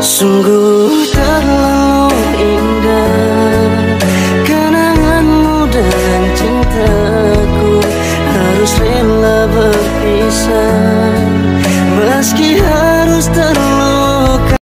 Sungguh terlalu indah Kenanganmu dan cintaku. Harus rela berpisah Meski harus terlalu